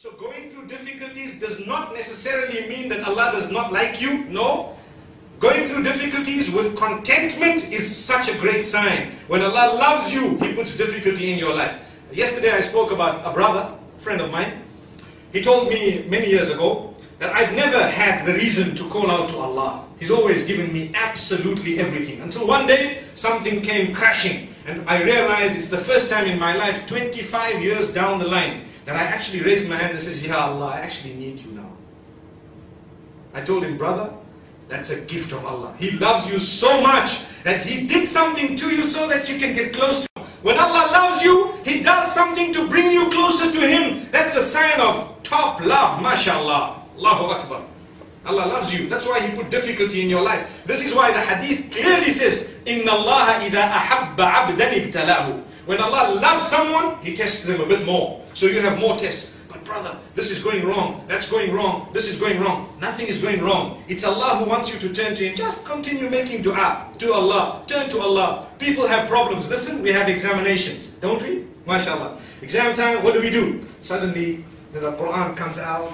So going through difficulties does not necessarily mean that Allah does not like you. No. Going through difficulties with contentment is such a great sign. When Allah loves you, He puts difficulty in your life. Yesterday I spoke about a brother, a friend of mine. He told me many years ago that I've never had the reason to call out to Allah. He's always given me absolutely everything. Until one day, something came crashing. And I realized it's the first time in my life, 25 years down the line, that I actually raised my hand and says, Ya Allah, I actually need you now. I told him, brother, that's a gift of Allah. He loves you so much that He did something to you so that you can get close to Him. When Allah loves you, He does something to bring you closer to Him. That's a sign of top love, mashallah. Allahu Akbar. Allah loves you. That's why He put difficulty in your life. This is why the hadith clearly says, إِنَّ اللَّهَ إِذَا أَحَبَّ عَبْدًا ابْتَلَاهُ when Allah loves someone, He tests them a bit more. So you have more tests. But brother, this is going wrong, that's going wrong, this is going wrong. Nothing is going wrong. It's Allah who wants you to turn to Him. Just continue making dua to Allah. Turn to Allah. People have problems. Listen, we have examinations, don't we? MashaAllah. Exam time, what do we do? Suddenly, the Quran comes out,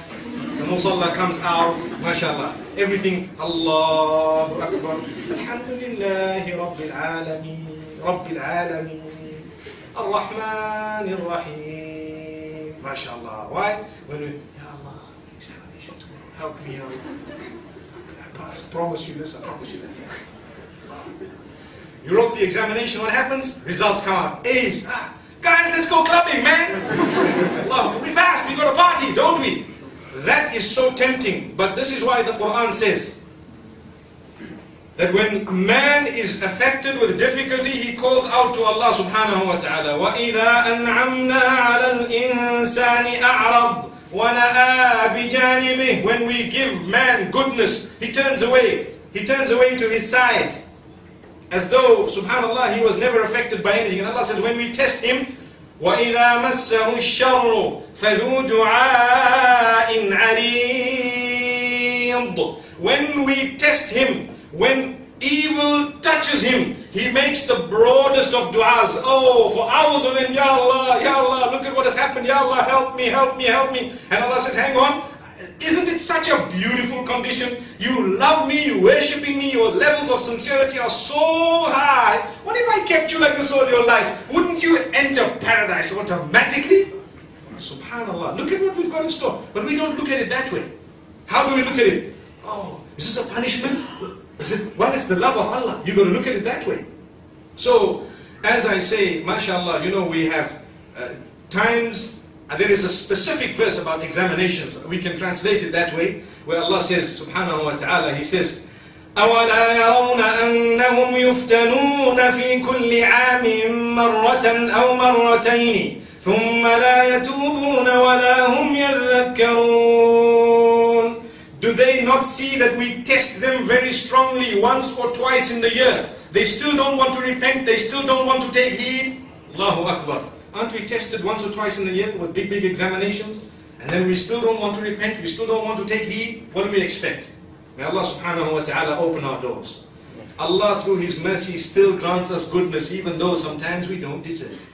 the Musalla comes out, mashallah. Everything, Allahu Akbar. Alhamdulillahi Rabbil Alameen, Rabbil Alameen, Ar-Rahman Ar-Rahim. MashaAllah. Why? When we, Ya Allah, examination tomorrow, help me out. I pass, promise you this, I promise you that. You wrote the examination, what happens? Results come out. A's. Ah, guys, let's go clubbing, man. Allah, we fast, we go to party, don't we? That is so tempting. But this is why the Quran says that when man is affected with difficulty, he calls out to Allah subhanahu wa ta'ala. وَإِذَا أَنْعَمْنَا عَلَى الْإِنسَانِ أَعْرَضْ وَنَآ بِجَانِبِهِ When we give man goodness, he turns away. He turns away to his sides. As though, subhanAllah, he was never affected by anything. And Allah says, when we test him, وَإِذَا مَسَّهُ الشَّرُّ فَذُو دُعَاءٍ عَرِيضٍ When we test him, when evil touches him, he makes the broadest of du'as. Oh, for hours on end, Ya Allah, Ya Allah, look at what has happened, Ya Allah, help me, help me, help me. And Allah says, hang on, isn't it such a beautiful condition? You love me, you're worshipping me, your levels of sincerity are so high. What if I kept you like this all your life? Wouldn't you enter paradise automatically? Subhanallah. Look at what we've got in store. But we don't look at it that way. How do we look at it? Oh, this is this a punishment? Is it, well, it's the love of Allah. You've got to look at it that way. So, as I say, mashallah, you know, we have uh, times and there is a specific verse about examinations. We can translate it that way, where Allah says, subhanahu wa ta'ala, He says, أولا يرون أنهم يفتنون في كل عام مرة أو مرتين ثم لا يتوبون ولا هم يذكرون Do they not see that we test them very strongly once or twice in the year? They still don't want to repent, they still don't want to take heed. Allahu Akbar. Aren't we tested once or twice in the year with big, big examinations? And then we still don't want to repent, we still don't want to take heed? What do we expect? May Allah subhanahu wa ta'ala open our doors. Allah through His mercy still grants us goodness even though sometimes we don't deserve it.